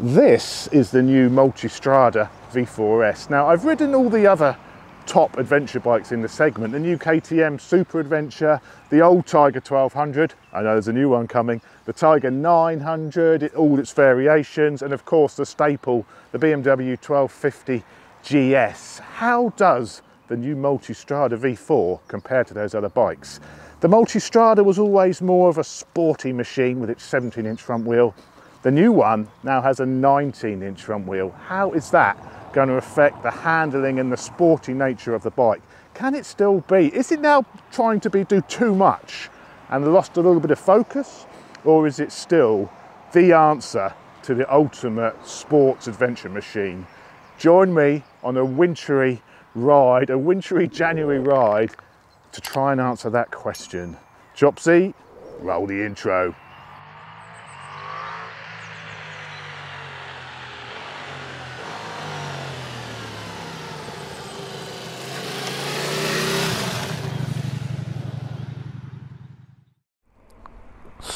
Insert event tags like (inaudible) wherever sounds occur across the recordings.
This is the new Multistrada V4S. Now I've ridden all the other top adventure bikes in the segment, the new KTM Super Adventure, the old Tiger 1200, I know there's a new one coming, the Tiger 900, all its variations, and of course the staple, the BMW 1250 GS. How does the new Multistrada V4 compare to those other bikes? The Multistrada was always more of a sporty machine with its 17 inch front wheel the new one now has a 19 inch front wheel. How is that going to affect the handling and the sporty nature of the bike? Can it still be? Is it now trying to be do too much and lost a little bit of focus? Or is it still the answer to the ultimate sports adventure machine? Join me on a wintry ride, a wintry January ride to try and answer that question. Chopsy, roll the intro.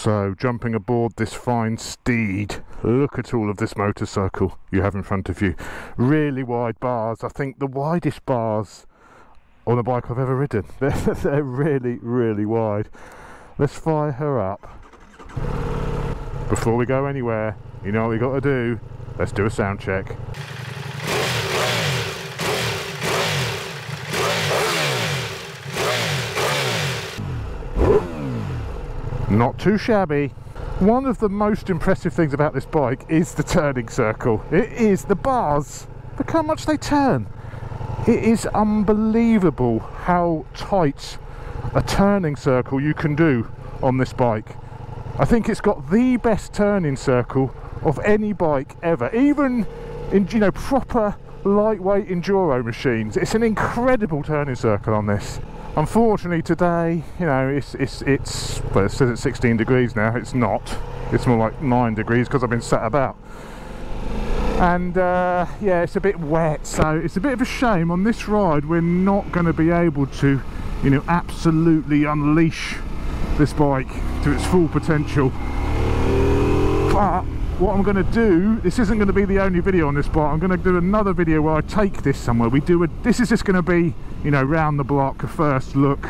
So, jumping aboard this fine steed, look at all of this motorcycle you have in front of you. Really wide bars. I think the widest bars on a bike I've ever ridden. (laughs) They're, they're really, really wide. Let's fire her up. Before we go anywhere, you know what we got to do? Let's do a sound check. Not too shabby. One of the most impressive things about this bike is the turning circle. It is the bars. Look how much they turn. It is unbelievable how tight a turning circle you can do on this bike. I think it's got the best turning circle of any bike ever. Even in you know proper lightweight enduro machines. It's an incredible turning circle on this. Unfortunately today, you know, it's it's it's well it says it's 16 degrees now. It's not. It's more like nine degrees because I've been sat about. And uh, yeah, it's a bit wet, so it's a bit of a shame. On this ride, we're not going to be able to, you know, absolutely unleash this bike to its full potential. But what I'm going to do this isn't going to be the only video on this bike I'm going to do another video where I take this somewhere we do a this is just going to be you know round the block a first look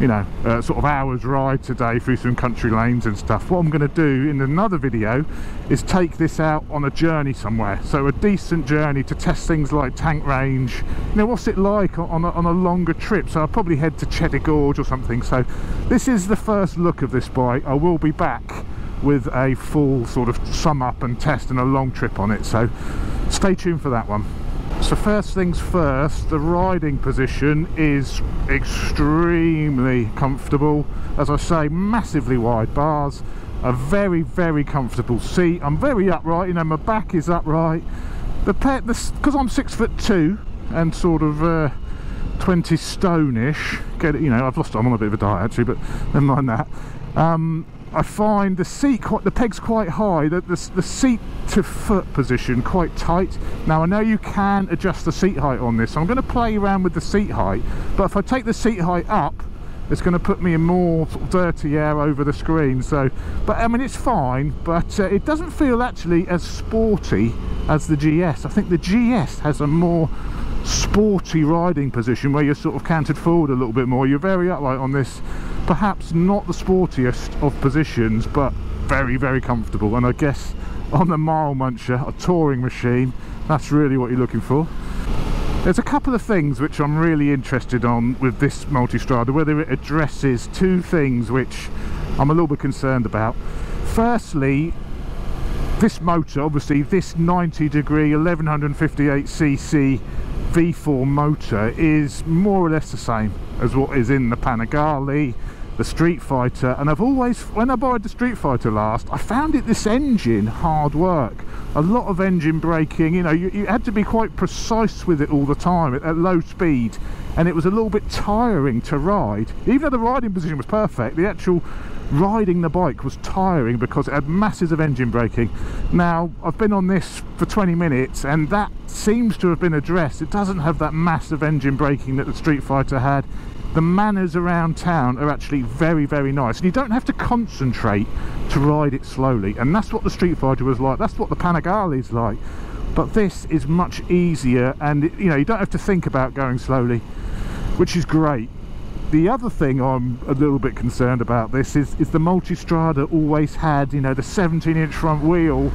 you know uh, sort of hours ride today through some country lanes and stuff. What I'm going to do in another video is take this out on a journey somewhere. So a decent journey to test things like tank range. You know what's it like on a, on a longer trip? So I'll probably head to Cheddar Gorge or something. So this is the first look of this bike. I will be back with a full sort of sum up and test and a long trip on it. So stay tuned for that one so first things first the riding position is extremely comfortable. As I say massively wide bars a very very comfortable seat. I'm very upright you know my back is upright. The pet because I'm six foot two and sort of uh, 20 stone-ish get it you know I've lost I'm on a bit of a diet actually but never mind that. Um, I find the seat quite the peg's quite high the, the, the, seat to foot position quite tight. Now I know you can adjust the seat height on this. So I'm going to play around with the seat height but if I take the seat height up it's going to put me in more sort of dirty air over the screen so but I mean it's fine but uh, it doesn't feel actually as sporty as the GS I think the GS has a more sporty riding position where you're sort of canted forward a little bit more. You're very upright on this perhaps not the sportiest of positions but very very comfortable. And I guess on the mile muncher a touring machine that's really what you're looking for. There's a couple of things which I'm really interested on with this Multistrada whether it addresses two things which I'm a little bit concerned about. Firstly this motor obviously this 90 degree 1158 cc V4 motor is more or less the same as what is in the Panigale, the Streetfighter, and I've always, when I borrowed the Streetfighter last, I found it this engine hard work. A lot of engine braking, you know, you, you had to be quite precise with it all the time at, at low speed, and it was a little bit tiring to ride. Even though the riding position was perfect, the actual riding the bike was tiring because it had masses of engine braking. Now I've been on this for 20 minutes and that seems to have been addressed. It doesn't have that massive engine braking that the Streetfighter had. The manners around town are actually very very nice. And you don't have to concentrate to ride it slowly. And that's what the street fighter was like. That's what the panigale is like. But this is much easier and you know you don't have to think about going slowly which is great the other thing I'm a little bit concerned about this is, is the Multistrada always had, you know, the 17 inch front wheel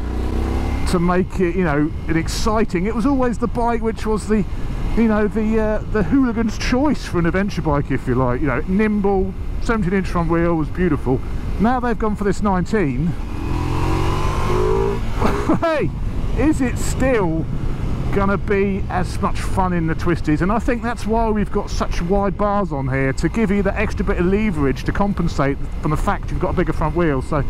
to make it, you know, an exciting. It was always the bike which was the, you know, the uh, the hooligan's choice for an adventure bike, if you like. You know, nimble, 17 inch front wheel was beautiful. Now they've gone for this 19. (laughs) hey, is it still gonna be as much fun in the twisties and I think that's why we've got such wide bars on here to give you the extra bit of leverage to compensate from the fact you've got a bigger front wheel. So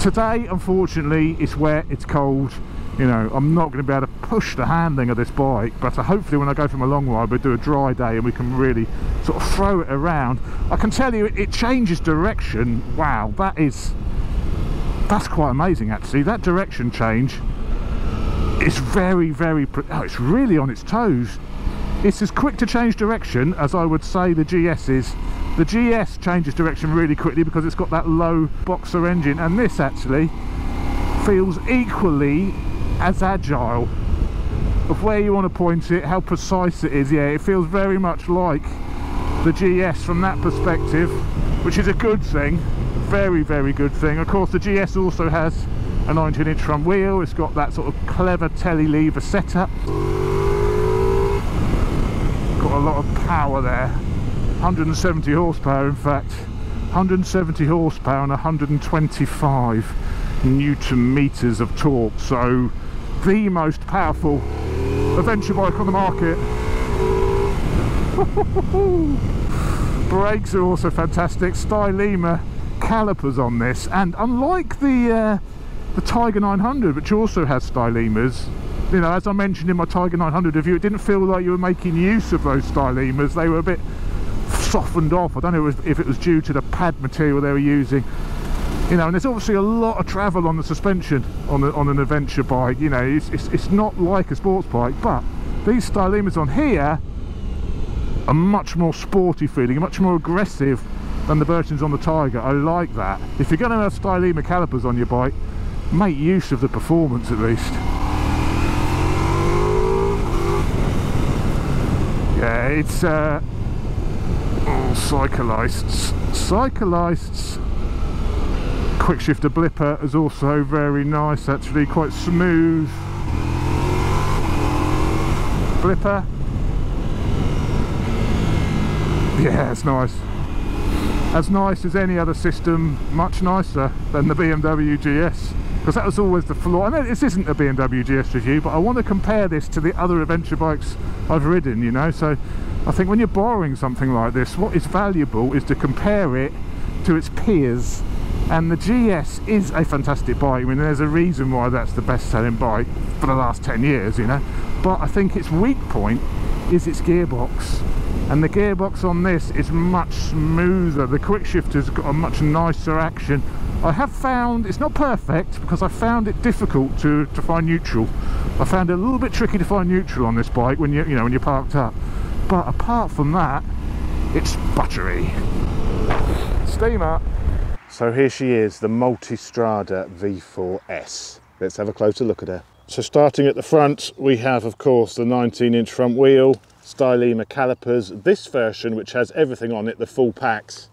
today unfortunately it's wet it's cold you know I'm not going to be able to push the handling of this bike but uh, hopefully when I go for my long ride we'll do a dry day and we can really sort of throw it around. I can tell you it changes direction. Wow that is that's quite amazing actually. That direction change it's very very oh, it's really on its toes. It's as quick to change direction as I would say the GS is. The GS changes direction really quickly because it's got that low boxer engine and this actually feels equally as agile. Of where you want to point it how precise it is yeah it feels very much like the GS from that perspective which is a good thing very very good thing. Of course the GS also has a 19 inch front wheel. It's got that sort of clever Telelever setup. Got a lot of power there. 170 horsepower in fact. 170 horsepower and 125 newton meters of torque. So the most powerful adventure bike on the market. (laughs) Brakes are also fantastic. Stylema calipers on this. And unlike the uh, the Tiger 900 which also has stylemas. You know as I mentioned in my Tiger 900 review it didn't feel like you were making use of those stylemas. They were a bit softened off. I don't know if it was due to the pad material they were using. You know and there's obviously a lot of travel on the suspension on, the, on an adventure bike. You know it's, it's, it's not like a sports bike but these stylemas on here are much more sporty feeling much more aggressive than the versions on the Tiger. I like that. If you're going to have Stylema calipers on your bike make use of the performance at least. Yeah, it's uh, oh, cyclists. Cyclists. Quick shifter blipper is also very nice, actually quite smooth. Blipper. Yeah, it's nice as nice as any other system, much nicer than the BMW GS because that was always the flaw. I know this isn't a BMW GS review, but I want to compare this to the other adventure bikes I've ridden, you know, so I think when you're borrowing something like this, what is valuable is to compare it to its peers. And the GS is a fantastic bike. I mean, there's a reason why that's the best-selling bike for the last 10 years, you know, but I think its weak point is its gearbox. And the gearbox on this is much smoother. The quick shifter's got a much nicer action I have found it's not perfect because I found it difficult to to find neutral. I found it a little bit tricky to find neutral on this bike when you you know when you're parked up. But apart from that it's buttery. Steamer so here she is the Multistrada V4S let's have a closer look at her. So starting at the front we have of course the 19 inch front wheel Stylema calipers. This version, which has everything on it, the full packs,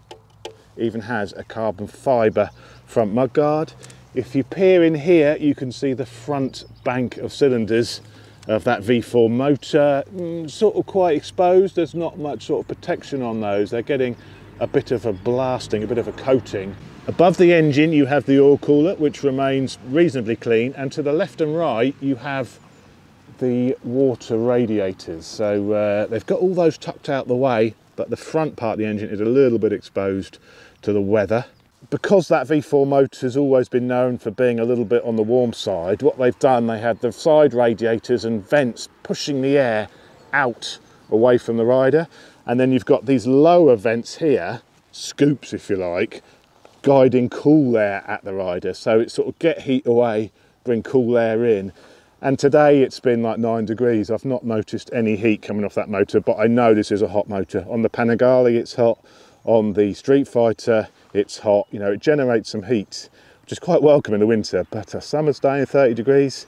even has a carbon fibre front mudguard. If you peer in here, you can see the front bank of cylinders of that V4 motor, mm, sort of quite exposed. There's not much sort of protection on those. They're getting a bit of a blasting, a bit of a coating. Above the engine, you have the oil cooler, which remains reasonably clean. And to the left and right, you have the water radiators. So uh, they've got all those tucked out the way, but the front part of the engine is a little bit exposed to the weather. Because that V4 motor has always been known for being a little bit on the warm side, what they've done, they had the side radiators and vents pushing the air out away from the rider. And then you've got these lower vents here, scoops if you like, guiding cool air at the rider. So it sort of get heat away, bring cool air in And today it's been like nine degrees. I've not noticed any heat coming off that motor, but I know this is a hot motor. On the Panigale, it's hot. On the Streetfighter, it's hot. You know, it generates some heat, which is quite welcome in the winter. But a summer's day in 30 degrees,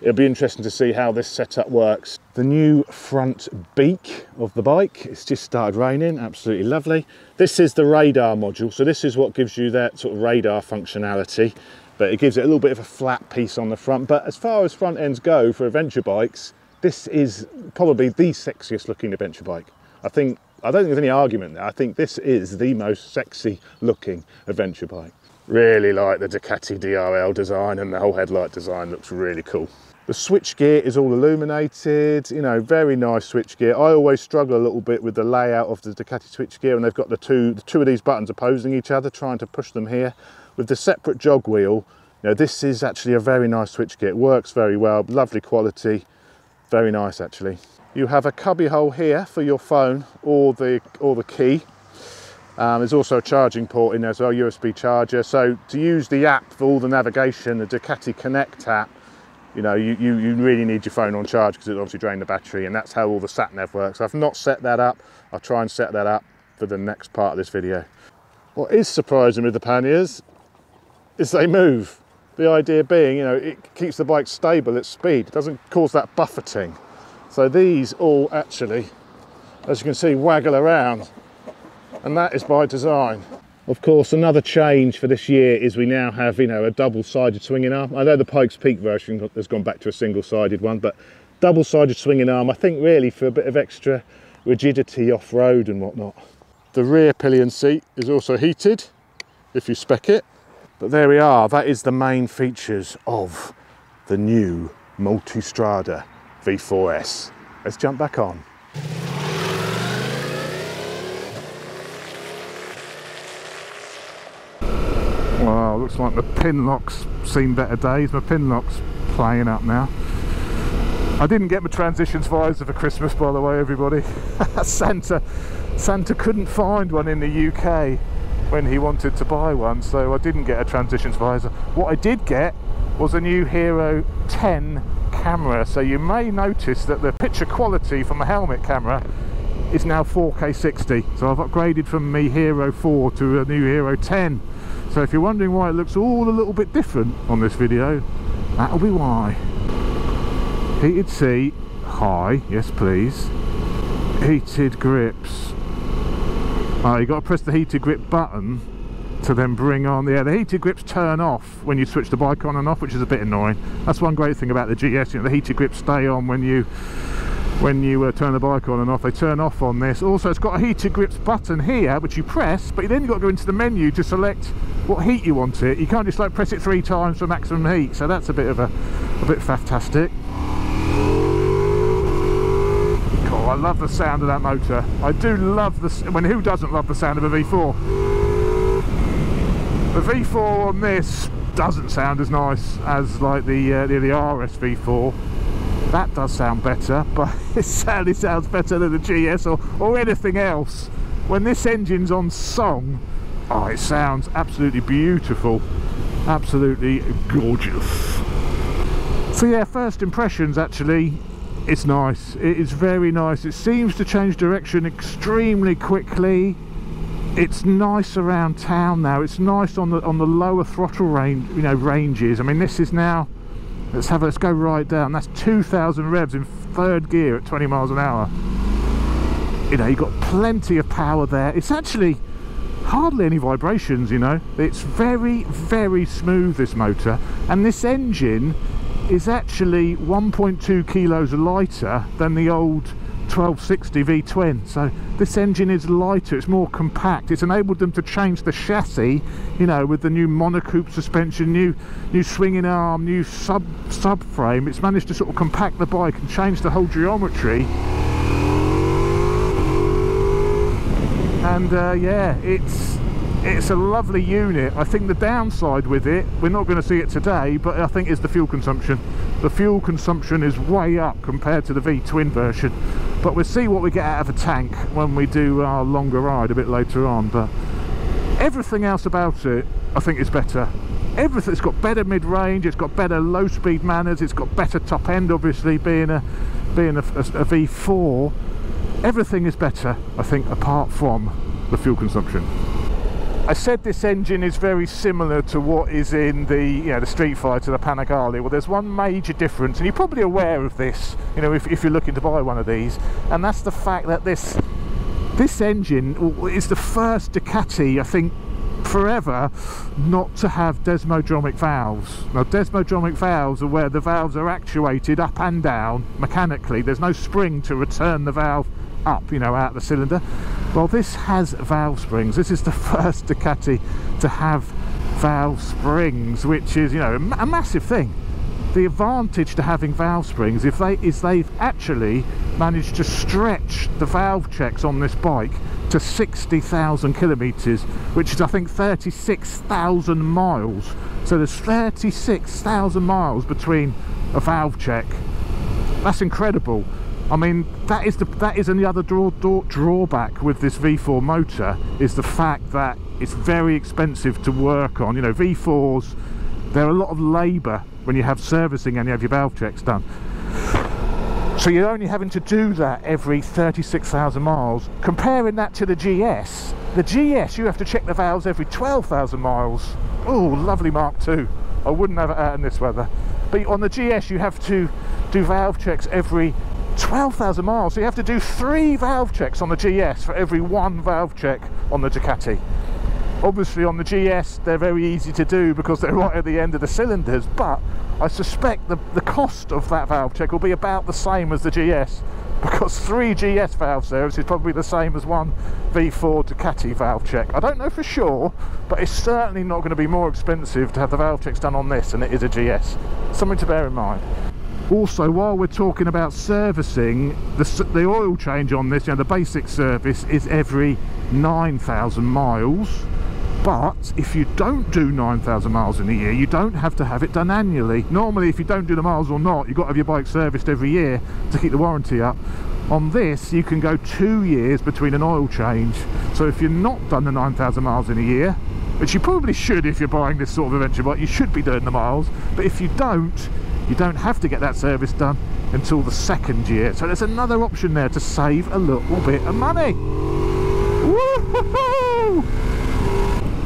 it'll be interesting to see how this setup works. The new front beak of the bike, it's just started raining, absolutely lovely. This is the radar module, so this is what gives you that sort of radar functionality but it gives it a little bit of a flat piece on the front. But as far as front ends go for adventure bikes, this is probably the sexiest looking adventure bike. I think, I don't think there's any argument there. I think this is the most sexy looking adventure bike. Really like the Ducati DRL design and the whole headlight design looks really cool. The switch gear is all illuminated, you know, very nice switch gear. I always struggle a little bit with the layout of the Ducati switch gear and they've got the two, the two of these buttons opposing each other, trying to push them here. With the separate jog wheel, you know, this is actually a very nice switch gear. It works very well, lovely quality, very nice actually. You have a cubby hole here for your phone or the, or the key. Um, there's also a charging port in there as well, USB charger. So to use the app for all the navigation, the Ducati Connect app, you know, you, you, you really need your phone on charge because it obviously drain the battery and that's how all the sat nav works. I've not set that up. I'll try and set that up for the next part of this video. What is surprising with the panniers is they move. The idea being, you know, it keeps the bike stable at speed. It doesn't cause that buffeting. So these all actually, as you can see, waggle around. And that is by design. Of course, another change for this year is we now have, you know, a double-sided swinging arm. I know the Pikes Peak version has gone back to a single-sided one, but double-sided swinging arm, I think really for a bit of extra rigidity off-road and whatnot. The rear pillion seat is also heated if you spec it. But there we are, that is the main features of the new Multistrada V4S. Let's jump back on. Wow, looks like my pin lock's seen better days. My pin lock's playing up now. I didn't get my transitions visor for Christmas, by the way, everybody. (laughs) Santa, Santa couldn't find one in the UK when he wanted to buy one so I didn't get a transitions visor what I did get was a new Hero 10 camera so you may notice that the picture quality from a helmet camera is now 4k 60 so I've upgraded from me Hero 4 to a new Hero 10 so if you're wondering why it looks all a little bit different on this video that'll be why. Heated seat high yes please. Heated grips. Uh, you got to press the heated grip button to then bring on yeah the heated grips turn off when you switch the bike on and off which is a bit annoying. That's one great thing about the GS you know the heated grips stay on when you when you uh, turn the bike on and off. They turn off on this. Also it's got a heated grips button here which you press but then you've got to go into the menu to select what heat you want it you can't just like press it three times for maximum heat so that's a bit of a a bit fantastic I love the sound of that motor. I do love the, when who doesn't love the sound of a V4? The V4 on this doesn't sound as nice as like the, uh, the, the RS V4. That does sound better, (laughs) but it sadly sounds better than the GS or, or anything else. When this engine's on song, oh, it sounds absolutely beautiful. Absolutely gorgeous. So yeah, first impressions actually, it's nice. It is very nice. It seems to change direction extremely quickly. It's nice around town now. It's nice on the on the lower throttle range you know ranges. I mean this is now let's have let's go right down. That's 2000 revs in third gear at 20 miles an hour. You know you've got plenty of power there. It's actually hardly any vibrations you know. It's very very smooth this motor. And this engine is actually 1.2 kilos lighter than the old 1260 V-twin so this engine is lighter it's more compact. It's enabled them to change the chassis you know with the new monocoque suspension new new swinging arm new sub subframe. It's managed to sort of compact the bike and change the whole geometry and uh, yeah it's it's a lovely unit i think the downside with it we're not going to see it today but i think is the fuel consumption the fuel consumption is way up compared to the v twin version but we'll see what we get out of a tank when we do our longer ride a bit later on but everything else about it i think is better everything. It's got better mid-range. It's got better low-speed manners. It's got better top end, obviously, being a being a, a, a V4. Everything is better, I think, apart from the fuel consumption. I said this engine is very similar to what is in the you know the Streetfighter, the Panigale. Well, there's one major difference, and you're probably aware of this. You know, if, if you're looking to buy one of these, and that's the fact that this this engine is the first Ducati, I think, forever not to have desmodromic valves. Now desmodromic valves are where the valves are actuated up and down mechanically. There's no spring to return the valve up, you know, out the cylinder. Well, this has valve springs. This is the (laughs) first Ducati to have valve springs, which is, you know, a massive thing. The advantage to having valve springs if they, is they've actually managed to stretch the valve checks on this bike to 60,000 kilometres, which is I think 36,000 miles. So there's 36,000 miles between a valve check. That's incredible. I mean, that is the that is another draw, draw, drawback with this V4 motor is the fact that it's very expensive to work on. You know, V4s, they're a lot of labour when you have servicing and you have your valve checks done. So you're only having to do that every 36,000 miles. Comparing that to the GS, the GS you have to check the valves every 12,000 miles. Oh, lovely Mark II. I wouldn't have it out in this weather. But on the GS you have to do valve checks every 12,000 miles. So you have to do three valve checks on the GS for every one valve check on the Ducati. Obviously on the GS they're very easy to do because they're (laughs) right at the end of the cylinders, but I suspect the, the cost of that valve check will be about the same as the GS (laughs) because three GS valve service is probably the same as one V4 Ducati valve check. I don't know for sure, but it's certainly not going to be more expensive to have the valve checks done on this than it is a GS. Something to bear in mind also while we're talking about servicing the, the oil change on this you know the basic service is every 9,000 miles. But if you don't do 9,000 miles in a year you don't have to have it done annually. Normally if you don't do the miles or not you've got to have your bike serviced every year to keep the warranty up. On this you can go two years between an oil change. So if you're not done the 9,000 miles in a year which you probably should if you're buying this sort of adventure bike you should be doing the miles. But if you don't you don't have to get that service done until the second year. So there's another option there to save a little bit of money.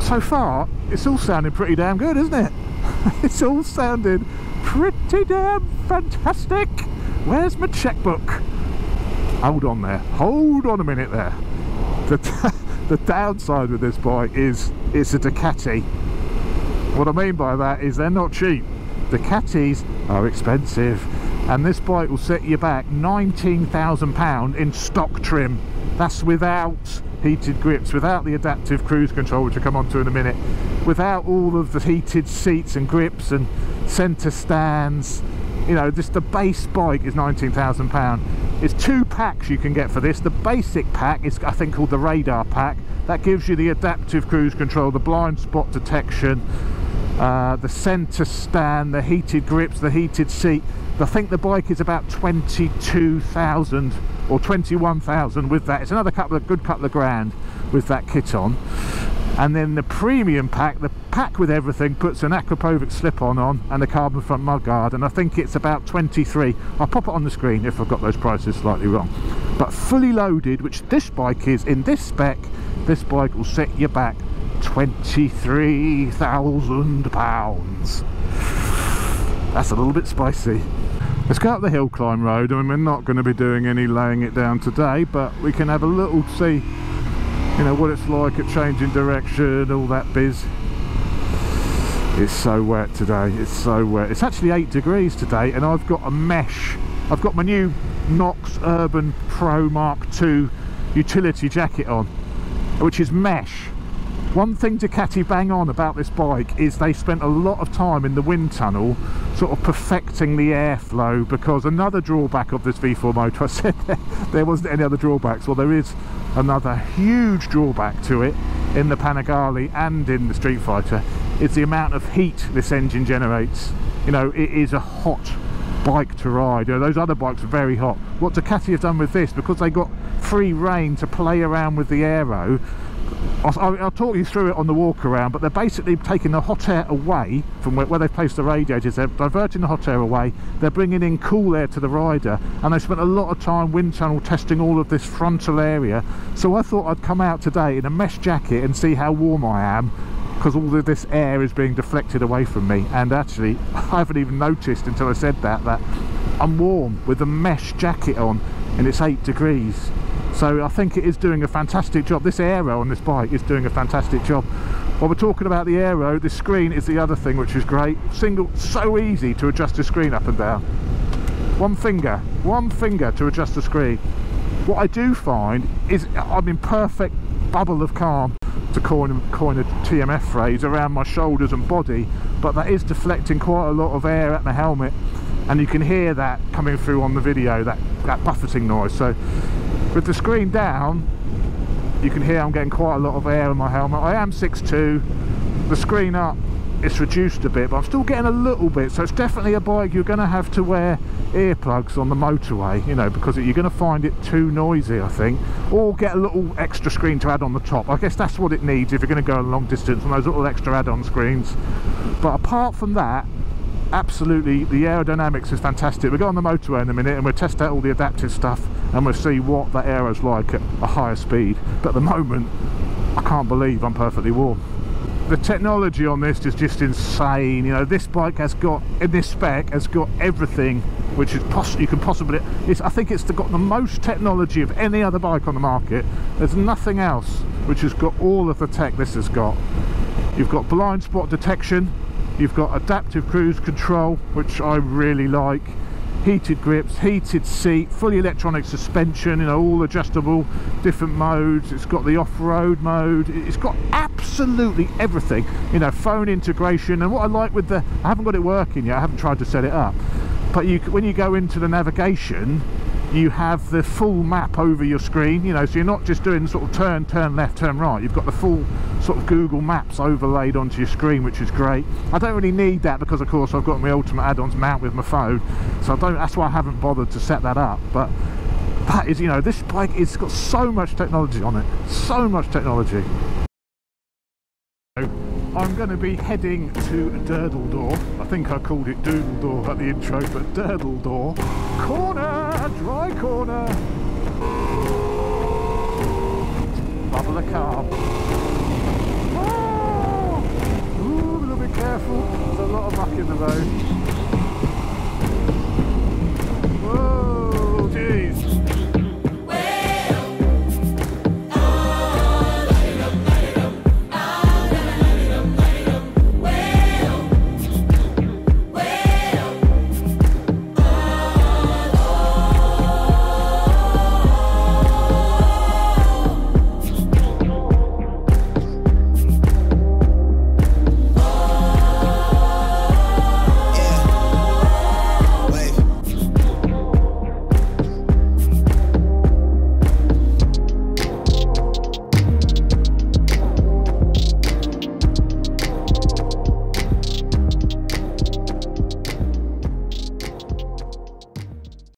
So far it's all sounding pretty damn good isn't it? (laughs) It's all sounding pretty damn fantastic. Where's my checkbook? Hold on there. Hold on a minute there. The, (laughs) the downside with this bike is it's a Ducati. What I mean by that is they're not cheap Ducatis are expensive and this bike will set you back £19,000 in stock trim. That's without heated grips without the adaptive cruise control which I'll come on to in a minute without all of the heated seats and grips and centre stands. You know just the base bike is £19,000 it's two packs you can get for this. The basic pack is I think called the radar pack. That gives you the adaptive cruise control the blind spot detection uh, the centre stand, the heated grips, the heated seat. I think the bike is about 22,000 or 21,000 with that. It's another couple of good couple of grand with that kit on. And then the premium pack, the pack with everything, puts an Akrapovic slip-on on and a carbon front mudguard, and I think it's about 23. I'll pop it on the screen if I've got those prices slightly wrong. But fully loaded, which this bike is in this spec, this bike will set you back £23,000. That's a little bit spicy. Let's go up the hill climb road. I mean, we're not going to be doing any laying it down today, but we can have a little see, you know, what it's like at changing direction, all that biz. It's so wet today. It's so wet. It's actually eight degrees today, and I've got a mesh. I've got my new Knox Urban Pro Mark II utility jacket on, which is mesh one thing Ducati bang on about this bike is they spent a lot of time in the wind tunnel sort of perfecting the airflow because another drawback of this V4 motor, (laughs) I said there, there wasn't any other drawbacks, well there is another huge drawback to it in the Panigale and in the Streetfighter is the amount of heat this engine generates. You know, it is a hot bike to ride. You know, those other bikes are very hot. What Ducati have done with this, because they got free reign to play around with the aero, I'll, I'll, talk you through it on the walk around, but they're basically taking the hot air away from where, where they've placed the radiators. They're diverting the hot air away. They're bringing in cool air to the rider, and they spent a lot of time wind tunnel testing all of this frontal area. So I thought I'd come out today in a mesh jacket and see how warm I am because all of this air is being deflected away from me and actually (laughs) I haven't even noticed until I said that that I'm warm with a mesh jacket on and it's 8 degrees so I think it is doing a fantastic job. This aero on this bike is doing a fantastic job. While we're talking about the aero the screen is the other thing which is great. Single so easy to adjust the screen up and down. One finger one finger to adjust the screen. What I do find is I'm in perfect bubble of calm to coin, coin a TMF phrase around my shoulders and body but that is deflecting quite a lot of air at the helmet and you can hear that coming through on the video that that buffeting noise. So with the screen down you can hear I'm getting quite a lot of air in my helmet. I am 6'2 the screen up it's reduced a bit but I'm still getting a little bit so it's definitely a bike you're going to have to wear earplugs on the motorway you know because you're going to find it too noisy I think or get a little extra screen to add on the top. I guess that's what it needs if you're going to go a long distance on those little extra add-on screens. But apart from that absolutely the aerodynamics is fantastic. We'll go on the motorway in a minute and we'll test out all the adaptive stuff and we'll see what the that aero's like at a higher speed. But at the moment I can't believe I'm perfectly warm. The technology on this is just insane. You know this bike has got in this spec has got everything which is possible you can possibly it's i think it's got the most technology of any other bike on the market. There's nothing else which has got all of the tech this has got. You've got blind spot detection you've got adaptive cruise control which i really like heated grips heated seat fully electronic suspension you know all adjustable different modes. It's got the off-road mode. It's got absolutely everything you know phone integration. And what i like with the i haven't got it working yet. I haven't tried to set it up. But you when you go into the navigation you have the full map over your screen you know so you're not just doing sort of turn turn left turn right you've got the full sort of google maps overlaid onto your screen which is great i don't really need that because of course i've got my ultimate add-ons mount with my phone so i don't that's why i haven't bothered to set that up but that is you know this bike it's got so much technology on it so much technology I'm going to be heading to Durdle Door. I think I called it Doodledore at the intro, but Durdle Door. Corner! dry corner. Bubble the carb. Oh! Ah! Ooh, a little bit careful. There's a lot of muck in the road. Whoa!